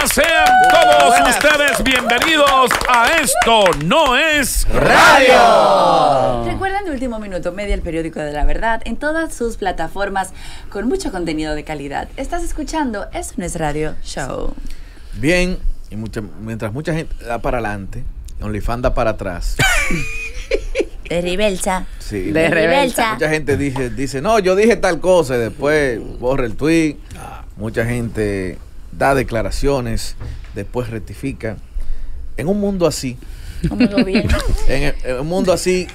buenas, sean todos ustedes bienvenidos a Esto No es Radio. Recuerden de Último Minuto Media, el periódico de la verdad, en todas sus plataformas con mucho contenido de calidad. Estás escuchando Esto No es Radio Show. Bien, y mucha- mientras mucha gente da para adelante, OnlyFans da para atrás. De Ribelsa. Sí, De Rebelsa. Mucha gente dice, dice, no, yo dije tal cosa y después borra el tweet. Mucha gente da declaraciones, después rectifica. En un mundo así, en, un mundo así,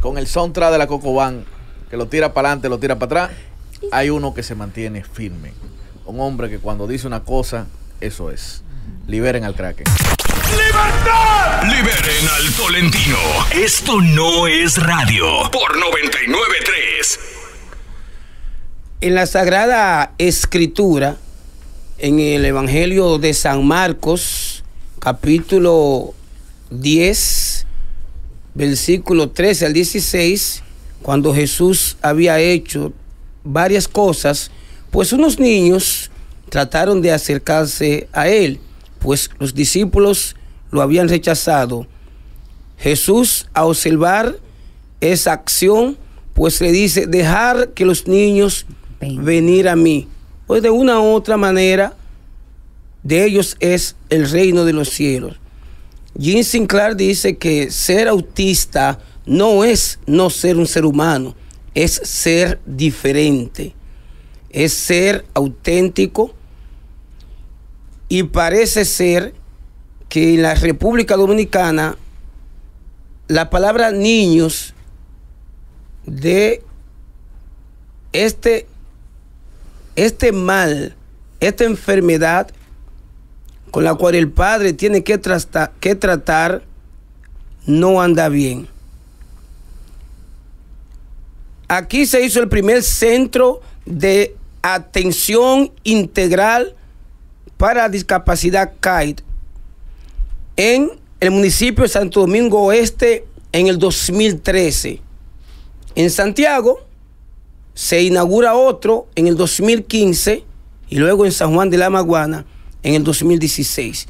con el soundtrack de la Cocoban, que lo tira para adelante, lo tira para atrás, hay uno que se mantiene firme. Un hombre que cuando dice una cosa, eso es. Liberen al crack. Liberen al Tolentino. Esto no es radio. Por 993. En la Sagrada Escritura, en el Evangelio de San Marcos, capítulo 10, versículo 13 al 16, cuando Jesús había hecho varias cosas, pues unos niños trataron de acercarse a él, pues los discípulos lo habían rechazado. Jesús, a observar esa acción, pues le dice, dejar que los niños Ven. venir a mí. Pues de una u otra manera, de ellos es el reino de los cielos. Jim Sinclair dice que ser autista no es no ser un ser humano, es ser diferente, es ser auténtico y parece ser que en la República Dominicana la palabra niños de este, este mal, esta enfermedad con la cual el padre tiene que, tratar, no anda bien. Aquí se hizo el primer centro de atención integral para discapacidad CAID en el municipio de Santo Domingo Oeste en el 2013. En Santiago se inaugura otro en el 2015 y luego en San Juan de la Maguana en el 2016.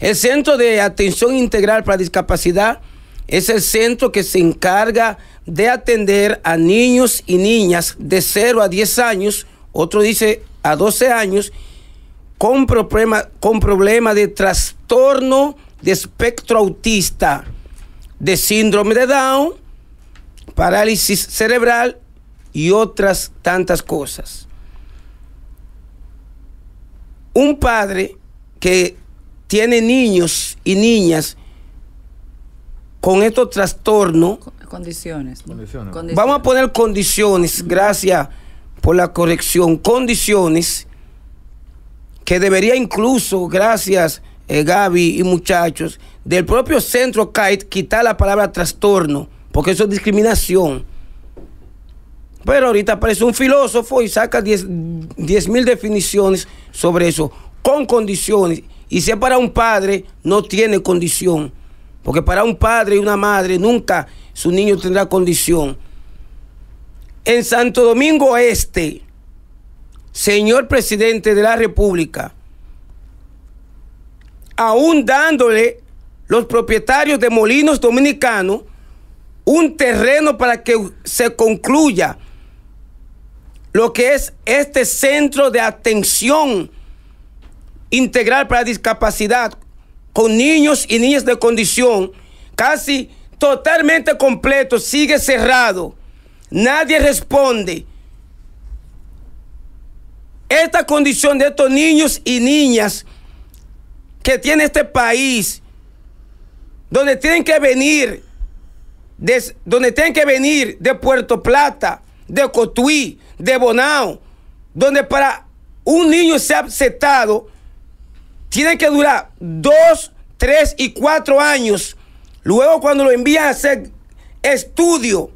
El Centro de Atención Integral para Discapacidad es el centro que se encarga de atender a niños y niñas de 0 a 10 años, otro dice a 12 años, con problema, con problema de trastorno de espectro autista, de síndrome de Down, parálisis cerebral y otras tantas cosas. Un padre que tiene niños y niñas con estos trastornos, Condiciones. Condiciones. Condiciones. Vamos a poner condiciones, gracias por la corrección, condiciones que debería incluso, gracias eh, Gaby y muchachos, del propio centro CAIT quitar la palabra trastorno, porque eso es discriminación. Pero ahorita aparece un filósofo y saca 10 mil definiciones sobre eso, con condiciones. Y si es para un padre, no tiene condición. Porque para un padre y una madre nunca su niño tendrá condición. En Santo Domingo Este, señor presidente de la República, aún dándole los propietarios de molinos dominicanos un terreno para que se concluya lo que es este centro de atención integral para discapacidad con niños y niñas de condición, casi totalmente completo, sigue cerrado. Nadie responde. Esta condición de estos niños y niñas que tiene este país, donde tienen que venir, des- donde tienen que venir de Puerto Plata, de Cotuí, de Bonao, donde para un niño sea aceptado, tiene que durar dos, tres y cuatro años. Luego cuando lo envían a hacer estudio,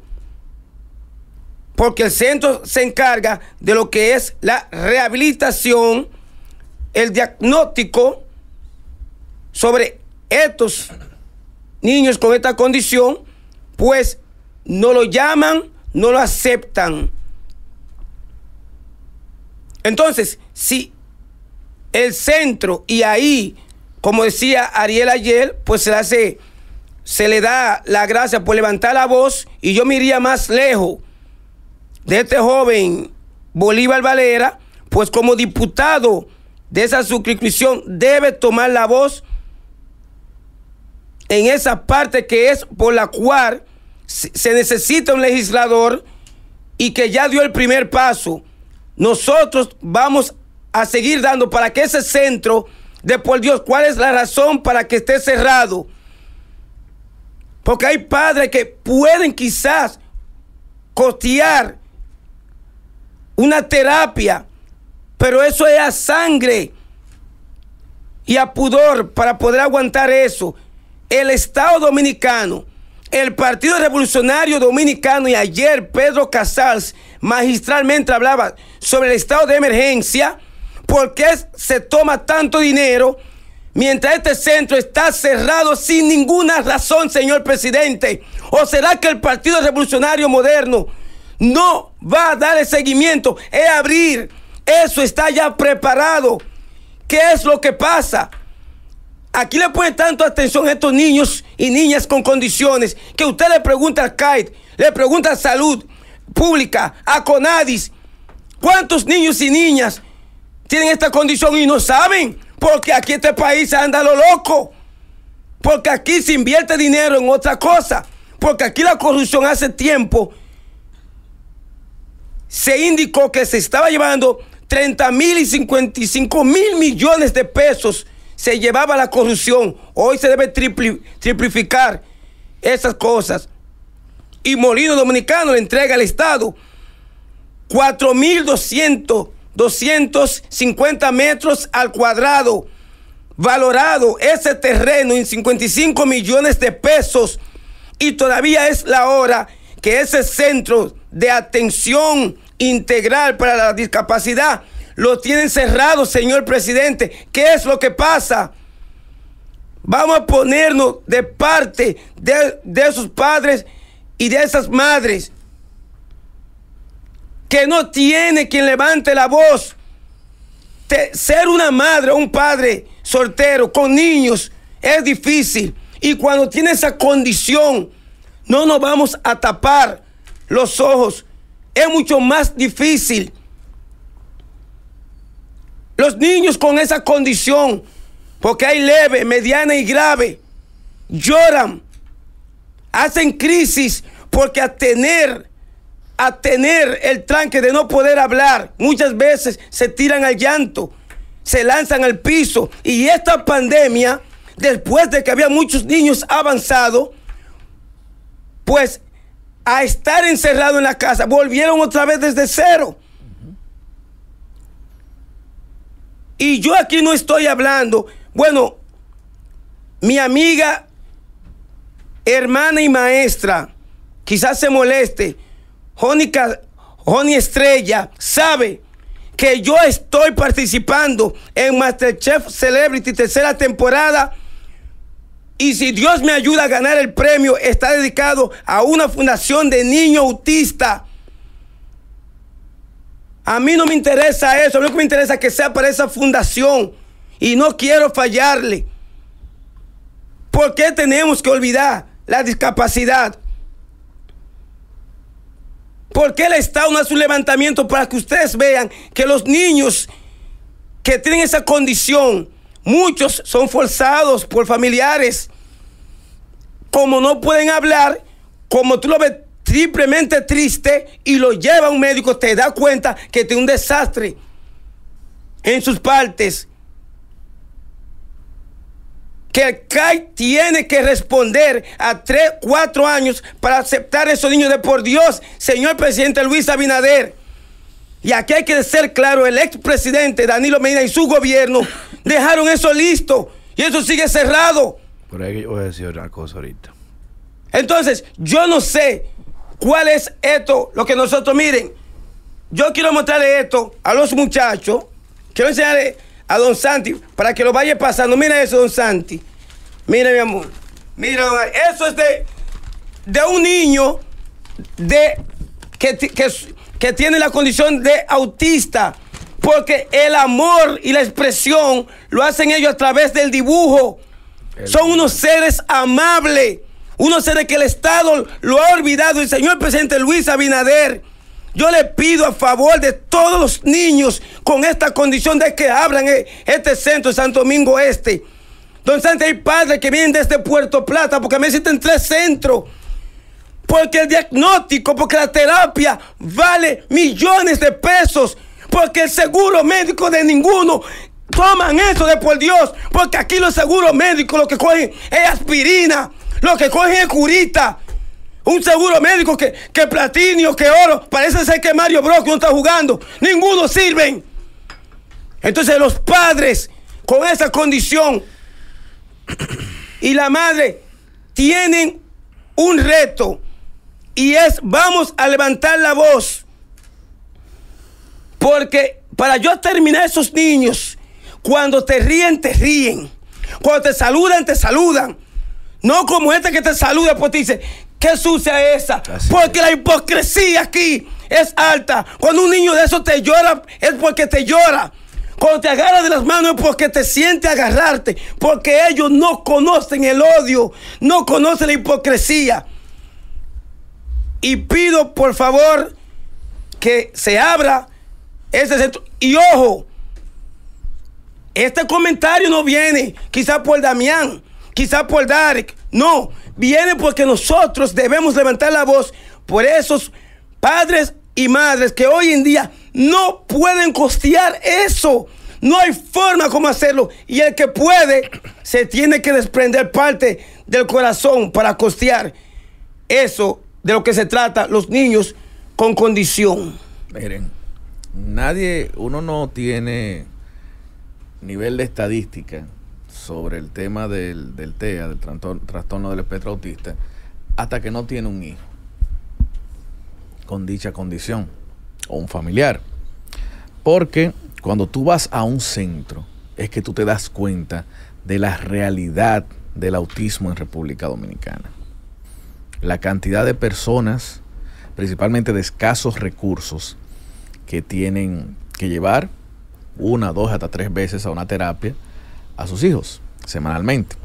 porque el centro se encarga de lo que es la rehabilitación, el diagnóstico sobre estos niños con esta condición, pues no lo llaman, no lo aceptan. Entonces, si el centro y ahí, como decía Ariel ayer, pues se le hace, se le da la gracia por levantar la voz y yo me iría más lejos de este joven Bolívar Valera, pues como diputado de esa suscripción debe tomar la voz en esa parte que es por la cual se se necesita un legislador y que ya dio el primer paso. Nosotros vamos a seguir dando para que ese centro de por Dios, ¿cuál es la razón para que esté cerrado? Porque hay padres que pueden quizás costear una terapia, pero eso es a sangre y a pudor para poder aguantar eso. El Estado Dominicano, el Partido Revolucionario Dominicano y ayer Pedro Casals magistralmente hablaba sobre el estado de emergencia, por qué se toma tanto dinero mientras este centro está cerrado sin ninguna razón, señor presidente. ¿O será que el Partido Revolucionario Moderno no va a darle seguimiento? Es abrir. Eso está ya preparado. ¿Qué es lo que pasa? Aquí le ponen tanto atención a estos niños y niñas con condiciones que usted le pregunta al CAID, le pregunta a Salud Pública, a CONADIS, ¿cuántos niños y niñas tienen esta condición y no saben? Porque aquí este país anda lo loco. Porque aquí se invierte dinero en otra cosa. Porque aquí la corrupción hace tiempo se indicó que se estaba llevando 30 mil y 55 mil millones de pesos se llevaba la corrupción. Hoy se debe tripli- triplificar esas cosas. Y Molino Dominicano le entrega al Estado 4 mil 200, 250 metros al cuadrado. Valorado ese terreno en 55 millones de pesos. Y todavía es la hora que ese centro de atención integral para la discapacidad lo tienen cerrado, señor presidente. ¿Qué es lo que pasa? Vamos a ponernos de parte de, de esos padres y de esas madres que no tiene quien levante la voz. Ser una madre o un padre soltero con niños es difícil. Y cuando tiene esa condición, no nos vamos a tapar los ojos. Es mucho más difícil. Los niños con esa condición, porque hay leve, mediana y grave, lloran, hacen crisis, porque a tener, a tener el tranque de no poder hablar, muchas veces se tiran al llanto, se lanzan al piso. Y esta pandemia, después de que había muchos niños avanzados, pues a estar encerrado en la casa, volvieron otra vez desde cero. Y yo aquí no estoy hablando, bueno, mi amiga, hermana y maestra, quizás se moleste, Jónica, Joni Estrella, sabe que yo estoy participando en Masterchef Celebrity tercera temporada. Y si Dios me ayuda a ganar el premio, está dedicado a una fundación de niños autistas. A mí no me interesa eso, a mí me interesa es que sea para esa fundación. Y no quiero fallarle. ¿Por qué tenemos que olvidar la discapacidad? ¿Por qué el Estado no hace un levantamiento para que ustedes vean que los niños que tienen esa condición, muchos son forzados por familiares, como no pueden hablar, como tú lo ves triplemente triste y lo lleva a un médico, te da cuenta que tiene un desastre en sus partes. Que el CAI tiene que responder a 3, 4 años para aceptar a esos niños de por Dios, señor presidente Luis Abinader. Y aquí hay que ser claro, el expresidente Danilo Medina y su gobierno dejaron eso listo y eso sigue cerrado. Pero ahí yo voy a decir una cosa ahorita. Entonces, yo no sé cuál es esto, lo que nosotros miren. Yo quiero mostrarle esto a los muchachos. Quiero enseñarle a don Santi para que lo vaya pasando. Mira eso, don Santi. Mira, mi amor. Mira, eso es de, de un niño de, que, que, que tiene la condición de autista. Porque el amor y la expresión lo hacen ellos a través del dibujo. Son unos seres amables. Unos seres que el Estado lo ha olvidado. El señor presidente Luis Abinader. Yo le pido a favor de todos los niños con esta condición de que abran e- este centro de Santo Domingo Este. Don Santi, hay padres que vienen desde Puerto Plata porque me existen tres centros. Porque el diagnóstico, porque la terapia vale millones de pesos. Porque el seguro médico de ninguno toman eso de por Dios. Porque aquí los seguros médicos lo que cogen es aspirina. Lo que cogen es curita. Un seguro médico que, que platinio, que oro. Parece ser que Mario Bros no está jugando. Ninguno sirven. Entonces los padres con esa condición y la madre tienen un reto y es vamos a levantar la voz porque para yo terminar esos niños cuando te ríen te ríen cuando te saludan te saludan no como este que te saluda pues te dice qué sucia es esa Así porque la hipocresía aquí es alta. Cuando un niño de eso te llora es porque te llora. Cuando te agarra de las manos es porque te siente agarrarte, porque ellos no conocen el odio, no conocen la hipocresía. Y pido por favor que se abra ese centro. Y ojo, este comentario no viene quizá por Damián, quizá por Darek, no, viene porque nosotros debemos levantar la voz por esos padres y madres que hoy en día no pueden costear eso. No hay forma como hacerlo. Y el que puede, se tiene que desprender parte del corazón para costear eso de lo que se trata los niños con condición. Miren, nadie, uno no tiene nivel de estadística sobre el tema del, del TEA, del trastorno, trastorno del espectro autista, hasta que no tiene un hijo con dicha condición o un familiar. Porque cuando tú vas a un centro, es que tú te das cuenta de la realidad del autismo en República Dominicana. La cantidad de personas, principalmente de escasos recursos, que tienen que llevar una, dos, hasta tres veces a una terapia a sus hijos semanalmente.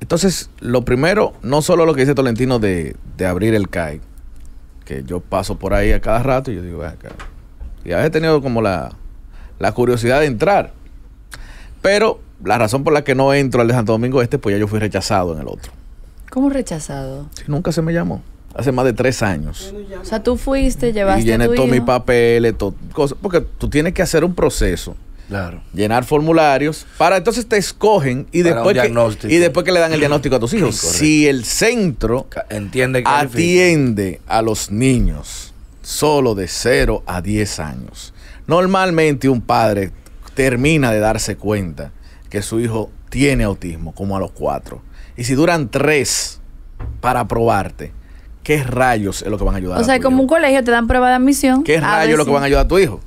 Entonces, lo primero, no solo lo que dice Tolentino de, de abrir el CAI, que yo paso por ahí a cada rato y yo digo, "Ven acá". y a veces he tenido como la, la curiosidad de entrar. Pero la razón por la que no entro al de Santo Domingo Este, pues ya yo fui rechazado en el otro. ¿Cómo rechazado? Sí, nunca se me llamó. Hace más de tres años. O sea, tú fuiste, llevaste y llené todos mis papeles, todo, cosas, porque tú tienes que hacer un proceso, Claro. llenar formularios, para entonces te escogen y Para después, que, y después que le dan el diagnóstico a tus hijos. Correcto. si el centro Entiende que atiende a los niños solo de 0 a 10 años, normalmente un padre termina de darse cuenta que su hijo tiene autismo como a los 4. Y si duran 3 para aprobarte, ¿qué rayos es lo que van a ayudar? O a sea, tu como hijo? un colegio te dan prueba de admisión. ¿Qué a rayos es lo que van a ayudar a tu hijo?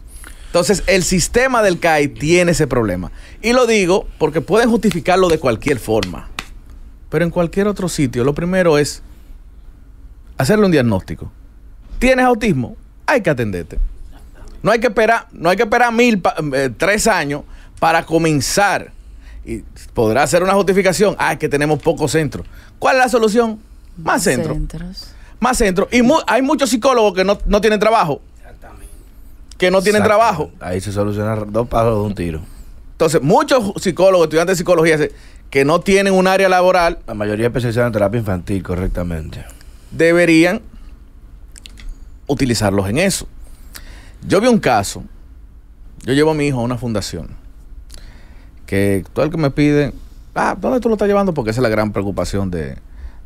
Entonces, el sistema del CAI tiene ese problema. Y lo digo porque pueden justificarlo de cualquier forma. Pero en cualquier otro sitio, lo primero es hacerle un diagnóstico. ¿Tienes autismo? Hay que atenderte. No hay que esperar, no hay que esperar mil, eh, tres años para comenzar. Y podrá ser una justificación. Ah, es que tenemos pocos centros. ¿Cuál es la solución? Más centros Centros. más centro. Y mu- hay muchos psicólogos que no, no tienen trabajo. Que no tienen trabajo. Ahí se solucionan dos pájaros de un tiro. Entonces, muchos psicólogos, estudiantes de psicología, que no tienen un área laboral, La mayoría especializada en terapia infantil, correctamente. deberían utilizarlos en eso. Yo vi un caso. Yo llevo a mi hijo a una fundación. Que todo el que me pide, ah, ¿dónde tú lo estás llevando? Porque esa es la gran preocupación de,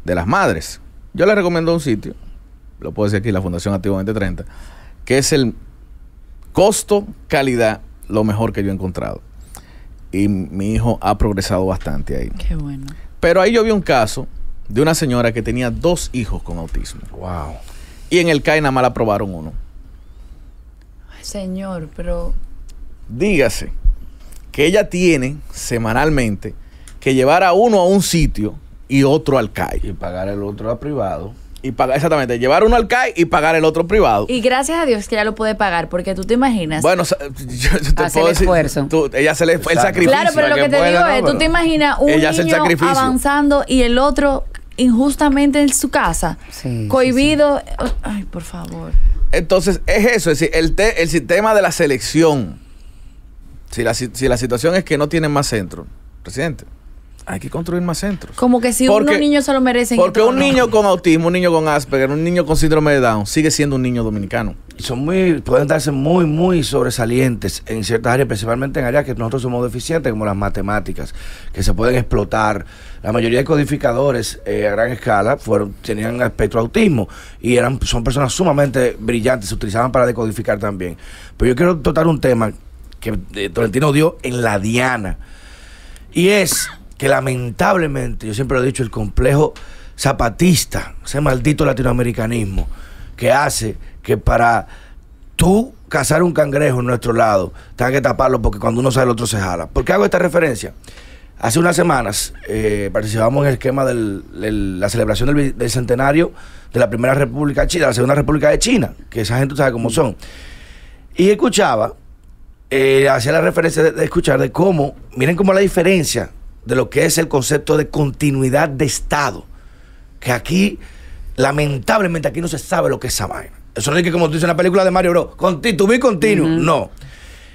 de las madres. Yo le recomiendo un sitio, lo puedo decir aquí, la Fundación Activo 2030, que es el costo, calidad, lo mejor que yo he encontrado. Y mi hijo ha progresado bastante ahí. Qué bueno. Pero ahí yo vi un caso de una señora que tenía dos hijos con autismo. Wow. Y en el CAI nada más le aprobaron uno. Ay, señor, pero Dígase que ella tiene semanalmente que llevar a uno a un sitio y otro al CAI. Y pagar el otro a privado. Y pagar, exactamente, llevar uno al CAI y pagar el otro privado. Y gracias a Dios que ya lo puede pagar, porque tú te imaginas. Bueno, yo, yo te Hace puedo el decir, esfuerzo. tú- ella hace el, el sacrificio. claro, pero lo que que te digo ¿no? es, tú te imaginas un Ella hace el niño avanzando y el otro injustamente en su casa, Sí, sí, cohibido. Ay, por favor. Entonces, es eso, es decir, el, te- el sistema de la selección. Si la, si la situación es que no tienen más centros, presidente, hay que construir más centros. Como que si Porque- unos niños se lo merecen. Porque un no. niño con autismo, un niño con Asperger, un niño con síndrome de Down, sigue siendo un niño dominicano. Y son muy, pueden darse muy, muy sobresalientes en ciertas áreas, principalmente en áreas que nosotros somos deficientes, como las matemáticas, que se pueden explotar. La mayoría de codificadores eh, a gran escala fueron, tenían espectro autismo y eran, son personas sumamente brillantes, se utilizaban para decodificar también. Pero yo quiero tratar un tema que eh, Tolentino dio en la Diana. Y es que lamentablemente, yo siempre lo he dicho, el complejo zapatista, ese maldito latinoamericanismo, que hace que para tú cazar un cangrejo en nuestro lado, tengas que taparlo porque cuando uno sale el otro se jala. ¿Por qué hago esta referencia? Hace unas semanas eh, participamos en el esquema de la celebración del, centenario de la primera República China, la segunda República de China, que esa gente sabe cómo son. Y escuchaba, eh, hacía la referencia de, de escuchar de cómo, miren cómo la diferencia de lo que es el concepto de continuidad de Estado, que aquí, lamentablemente, aquí no se sabe lo que es esa vaina. Eso no es que como tú dices en la película de Mario Bros, conti, to be continuo, no.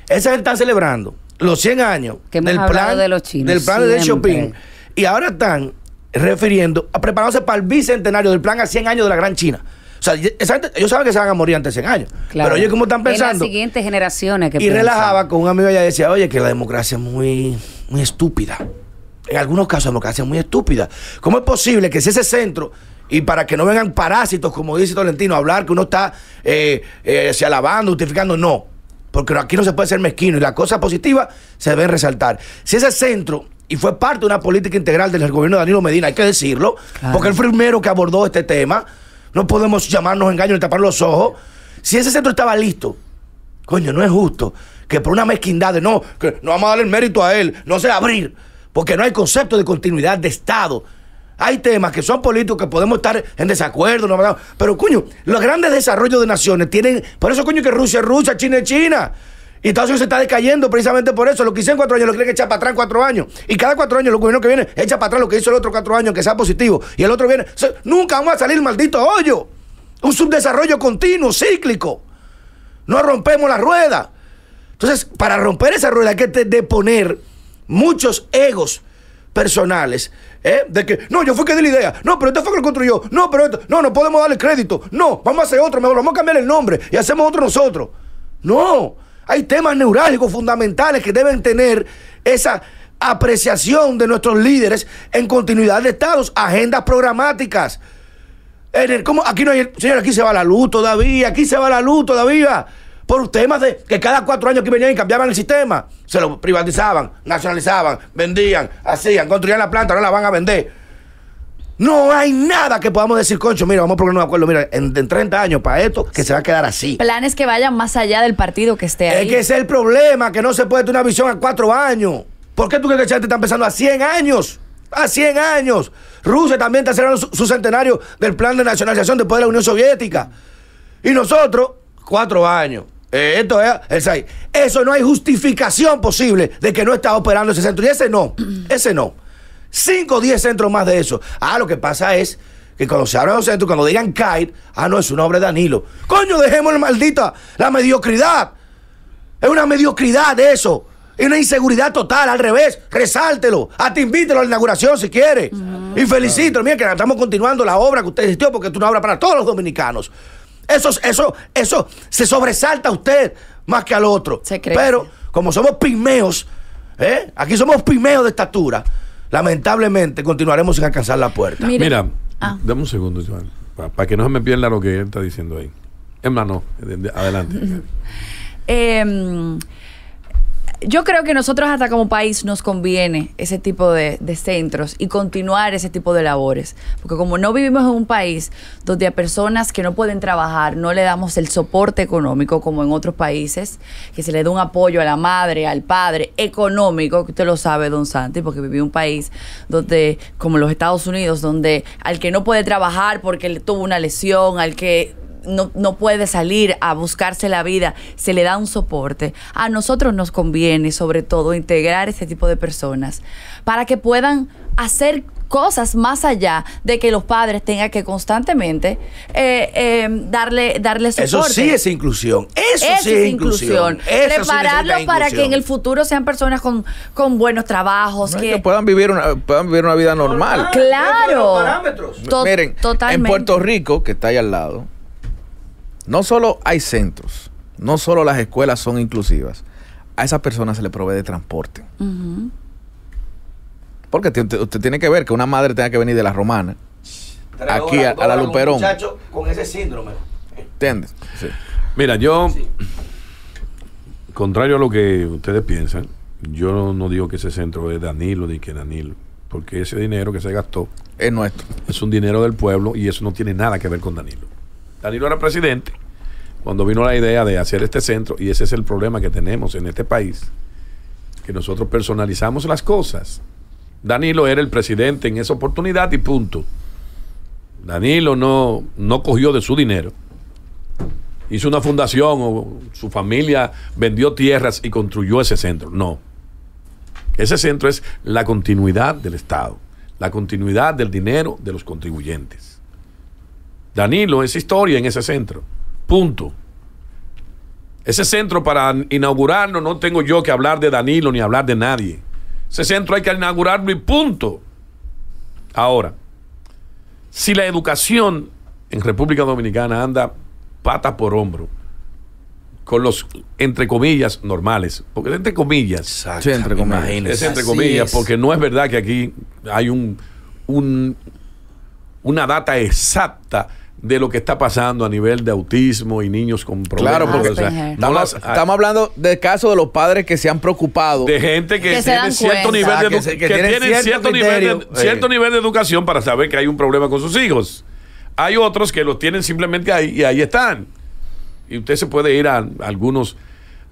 Esa gente está celebrando los 100 años Que del plan de los chinos del plan de siempre. Shopping y ahora están refiriendo a preparándose para el bicentenario del plan a 100 años de la Gran China. O sea, esa gente- ellos saben que se van a morir antes de 100 años. Claro. Pero ellos como están En pensando las siguientes generaciones que y piensan. relajaba con un amigo allá y decía, oye, que la democracia es muy, muy estúpida. En algunos casos democracia muy estúpida. ¿Cómo es posible que si ese centro, y para que no vengan parásitos, como dice Tolentino, a hablar que uno está eh, eh, se alabando, justificando, no. Porque aquí no se puede ser mezquino y las cosas positivas se deben resaltar. Si ese centro, y fue parte de una política integral del gobierno de Danilo Medina, hay que decirlo, Claro. porque él fue el primero que abordó este tema, no podemos llamarnos engaños ni tapar los ojos. Si ese centro estaba listo, Coño, no es justo que por una mezquindad de no, que no vamos a darle el mérito a él, no sé abrir, porque no hay concepto de continuidad de Estado. Hay temas que son políticos que podemos estar en desacuerdo, no, pero coño, los grandes desarrollos de naciones tienen, por eso coño que Rusia es Rusia, China es China. Y Estados Unidos se está decayendo precisamente por eso. Lo que hizo en cuatro años lo quieren echar para atrás en cuatro años. Y cada cuatro años, el gobierno que viene echa para atrás lo que hizo el otro cuatro años, que sea positivo. Y el otro viene. Nunca vamos a salir maldito hoyo. Un subdesarrollo continuo, cíclico. No rompemos la rueda. Entonces, para romper esa rueda hay que deponer muchos egos personales. ¿eh? De que, no, yo fui que di la idea. No, pero este fue que lo construyó. No, pero esto. No, no podemos darle crédito. No, vamos a hacer otro. Mejor vamos a cambiar el nombre y hacemos otro nosotros. No. Hay temas neurálgicos fundamentales que deben tener esa apreciación de nuestros líderes en continuidad de estados, agendas programáticas. En el- ¿cómo? Aquí no hay, señor, aquí se va la luz todavía, aquí se va la luz todavía. Por temas de que cada cuatro años que venían y cambiaban el sistema, se lo privatizaban, nacionalizaban, vendían, hacían, construían la planta, ahora la van a vender. No hay nada que podamos decir, concho, mira, vamos a ponernos de acuerdo, mira, en, en 30 años para esto, que se va a quedar así. Planes que vayan más allá del partido que esté ahí. Es que ese es el problema, que no se puede tener una visión a cuatro años. ¿Por qué tú crees que gente está empezando a 100 años? A 100 años. Rusia también está celebrando su, su centenario del plan de nacionalización después de la Unión Soviética. Y nosotros, cuatro años. Eh, esto es seis. Eso no hay justificación posible de que no está operando ese centro. Y ese no, ese no. Cinco o diez centros más de eso. Ah, lo que pasa es que cuando se abran los centros, cuando digan CAIT, ah, no, es un nombre de Danilo. Coño, dejemos el maldita, la mediocridad. Es una mediocridad eso. Es una inseguridad total, al revés. Resáltelo. Hasta invítelo a la inauguración si quiere. Y felicítelo. Mira que estamos continuando la obra que usted existió porque es una obra para todos los dominicanos. Eso, eso, eso se sobresalta a usted más que al otro. Se crece. Pero como somos pigmeos, ¿eh? aquí somos pigmeos de estatura, lamentablemente continuaremos sin alcanzar la puerta. Mire- Mira, Ah. dame un segundo, Joan, para que no se me pierda lo que él está diciendo ahí. Hermano, de- de- adelante. Eh, yo creo que nosotros hasta como país nos conviene ese tipo de, de centros y continuar ese tipo de labores. Porque como no vivimos en un país donde a personas que no pueden trabajar no le damos el soporte económico como en otros países, que se le da un apoyo a la madre, al padre, económico, que usted lo sabe, don Santi, porque viví en un país donde, como los Estados Unidos, donde al que no puede trabajar porque tuvo una lesión, al que no, no puede salir a buscarse la vida, se le da un soporte. A nosotros nos conviene, sobre todo, integrar ese tipo de personas para que puedan hacer cosas más allá de que los padres tengan que constantemente eh, eh, darle, darle soporte. Eso sí es inclusión. Eso, Eso sí es inclusión. Eso Prepararlos para que en el futuro sean personas con, con buenos trabajos. No, que, que puedan vivir una, puedan vivir una vida normal. Claro. parámetros. To- Miren, totalmente. en Puerto Rico, que está ahí al lado, no solo hay centros, no solo las escuelas son inclusivas, a esas personas se les provee de transporte. Porque te- te- usted tiene que ver que una madre tenga que venir de la romana, Tres aquí horas, a- la un Luperón. muchacho con ese síndrome. ¿entiendes? Sí. Mira, yo, contrario a lo que ustedes piensan, yo no, no digo que ese centro es Danilo ni que Danilo, porque ese dinero que se gastó Es nuestro. es un dinero del pueblo y eso no tiene nada que ver con Danilo. Danilo era presidente cuando vino la idea de hacer este centro y ese es el problema que tenemos en este país, que nosotros personalizamos las cosas. Danilo era el presidente en esa oportunidad y punto. Danilo no, no cogió de su dinero. Hizo una fundación o su familia vendió tierras y construyó ese centro. No. Ese centro es la continuidad del Estado, la continuidad del dinero de los contribuyentes. Danilo es historia en ese centro. Punto. Ese centro para inaugurarlo no tengo yo que hablar de Danilo ni hablar de nadie. Ese centro hay que inaugurarlo y punto. Ahora, si la educación en República Dominicana anda patas por hombro con los, entre comillas, normales, porque entre comillas, Sí, entre comillas. Es entre comillas, es. porque no es verdad que aquí hay un, un- una data exacta de lo que está pasando a nivel de autismo y niños con problemas. Claro, porque O sea, Asperger. no Estamos, las- estamos hablando del caso de los padres que se han preocupado. de gente que, tiene cierto cuenta. nivel de, que edu- se- que que tienen tienen cierto nivel de, cierto Eh. nivel de educación para saber que hay un problema con sus hijos. Hay otros que los tienen simplemente ahí y ahí están. Y usted se puede ir a algunos,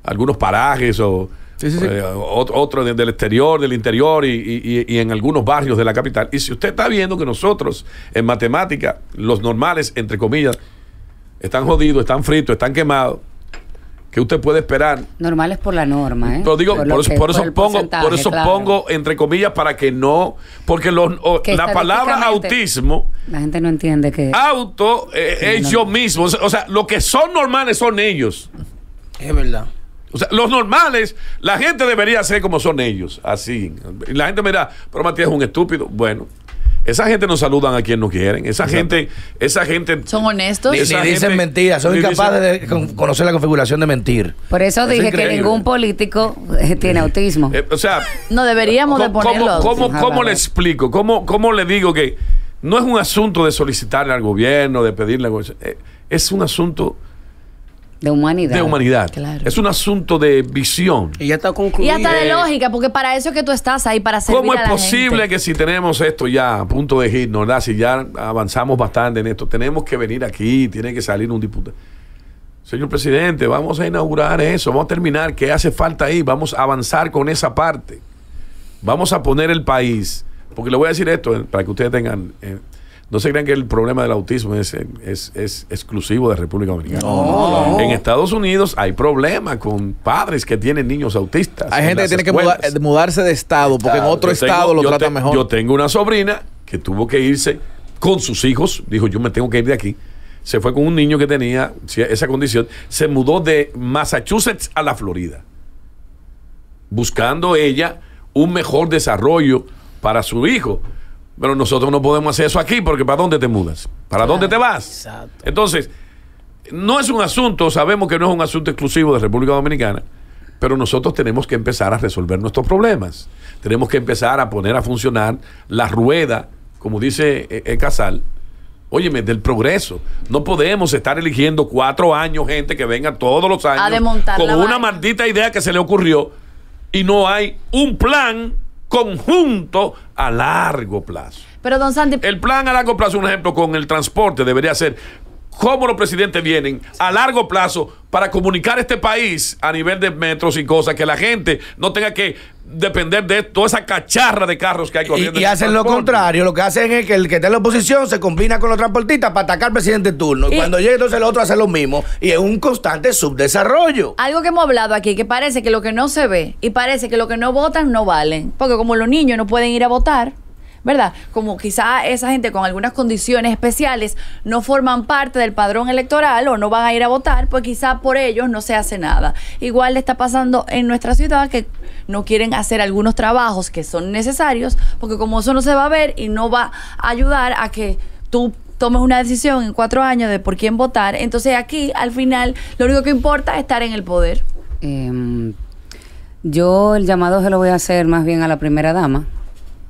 algunos parajes o Sí, sí, sí. eh, ot- otro de- del exterior, del interior y, y- y- y en algunos barrios de la capital. Y si usted está viendo que nosotros en matemática, los normales, entre comillas, están jodidos, están fritos, están quemados, que usted puede esperar Normales por la norma, ¿eh? pero digo, por, eso, que- por eso el pongo, por eso claro. pongo entre comillas para que no, porque los, o- Que la palabra autismo, La gente no entiende que... auto, eh, Sí, es no. yo mismo. O sea, lo que son normales son ellos. Es verdad. O sea, los normales, la gente debería ser como son ellos, así. La gente me dirá, pero Matías es un estúpido. Bueno, esa gente no saludan a quien no quieren. Esa gente, esa gente. Son honestos. Ni, Esa ni dicen gente- mentiras, son incapaces dicen- de con- conocer la configuración de mentir. Por eso Es dije que ningún político eh, tiene autismo. eh, o sea, No deberíamos de ¿Cómo, ponerlo. cómo, cómo- le explico? ¿Cómo, ¿Cómo le digo que no es un asunto de solicitarle al gobierno, de pedirle algo? eh, Es un asunto de humanidad. de humanidad. Claro. Es un asunto de visión. Y ya está Y concluido. hasta de lógica, porque para eso es que tú estás ahí, para servir ¿Cómo a es la posible gente. que si tenemos esto ya a punto de hit, ¿verdad? Si ya avanzamos bastante en esto, tenemos que venir aquí, tiene que salir un diputado. Señor presidente, vamos a inaugurar eso, vamos a terminar, ¿qué hace falta ahí? Vamos a avanzar con esa parte. Vamos a poner el país, porque le voy a decir esto eh, para que ustedes tengan, eh, no se crean que el problema del autismo es, eh, es, es exclusivo de República Dominicana. En Estados Unidos hay problemas con padres que tienen niños autistas. Hay en gente que tiene que muda- eh, mudarse de estado, porque en otro tengo- estado lo te- mejor. Yo tengo una sobrina que tuvo que irse con sus hijos. Dijo, yo me tengo que ir de aquí. Se fue con un niño que tenía esa condición. Se mudó de Massachusetts a la Florida. Buscando ella un mejor desarrollo para su hijo. Pero nosotros no podemos hacer eso aquí porque ¿para dónde te mudas? ¿Para dónde te vas? Exacto. Entonces, no es un asunto, sabemos que no es un asunto exclusivo de República Dominicana, pero nosotros tenemos que empezar a resolver nuestros problemas. Tenemos que empezar a poner a funcionar la rueda, como dice eh, eh, Casal, óyeme, del progreso. No podemos estar eligiendo cuatro años gente que venga todos los años con una maldita idea que se le ocurrió y no hay un plan conjunto a largo plazo. Pero don Santi, El plan a largo plazo, un ejemplo con el transporte, debería ser cómo los presidentes vienen a largo plazo para comunicar este país a nivel de metros y cosas, que la gente no tenga que depender de toda esa cacharra de carros que hay corriendo. Y, y hacen lo contrario, lo que hacen es que el que está en la oposición se combina con los transportistas para atacar al presidente de turno. Y, Y- cuando llega entonces el otro hace lo mismo. Y es un constante subdesarrollo. algo que hemos hablado aquí, que parece que lo que no se ve y parece que lo que no votan no valen. Porque como los niños no pueden ir a votar, ¿verdad? Como quizá esa gente con algunas condiciones especiales no forman parte del padrón electoral o no van a ir a votar, pues quizá por ellos no se hace nada. Igual le está pasando en nuestra ciudad que no quieren hacer algunos trabajos que son necesarios, porque como eso no se va a ver y no va a ayudar a que tú tomes una decisión en cuatro años de por quién votar, entonces aquí al final lo único que importa es estar en el poder. Em, yo el llamado se lo voy a hacer más bien a la primera dama,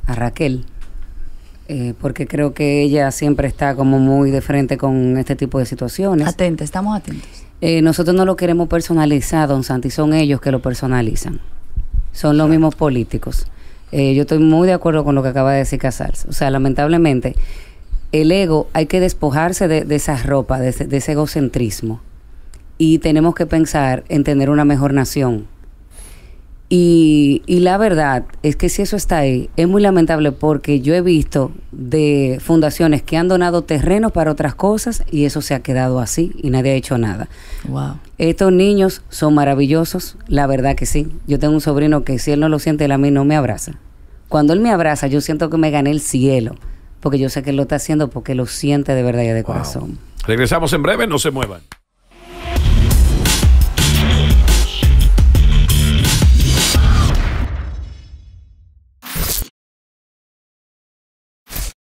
a Raquel, eh, porque creo que ella siempre está como muy de frente con este tipo de situaciones. Atenta, estamos atentos. Eh, nosotros no lo queremos personalizar, don Santi, son ellos que lo personalizan. Son los mismos políticos. Eh, yo estoy muy de acuerdo con lo que acaba de decir Casals. O sea, lamentablemente, el ego hay que despojarse de, de esa ropa, de ese, de ese egocentrismo. Y tenemos que pensar en tener una mejor nación. Y, y la verdad es que si eso está ahí, es muy lamentable porque yo he visto de fundaciones que han donado terrenos para otras cosas y eso se ha quedado así y nadie ha hecho nada. Wow. Estos niños son maravillosos, la verdad que sí. Yo tengo un sobrino que si él no lo siente, él a mí no me abraza. Cuando él me abraza, yo siento que me gané el cielo, porque yo sé que él lo está haciendo porque lo siente de verdad y de corazón. Regresamos en breve, no se muevan.